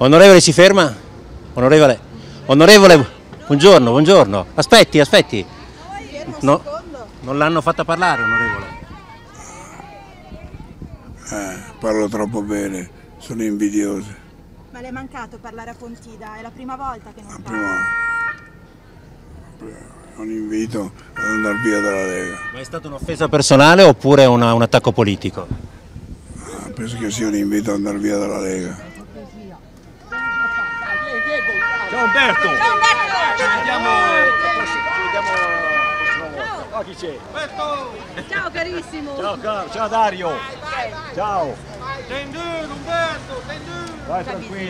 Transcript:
Onorevole si ferma? Onorevole, onorevole, buongiorno, buongiorno. Aspetti, aspetti. No, non l'hanno fatta parlare, onorevole. Eh, parlo troppo bene, sono invidioso. Ma le è mancato parlare a Pontida, è la prima volta che non parla. Prima un invito ad andare via dalla Lega. Ma è stata un'offesa personale oppure una- un attacco politico? Ah, Penso che sia un invito ad andare via dalla Lega. Ciao Umberto! Ci vediamo ci vediamo la prossima volta. Ah, chi c'è? Ciao carissimo! Ciao caro, ciao Dario! Ciao! Tendu, Umberto, tendu! Vai tranquillo!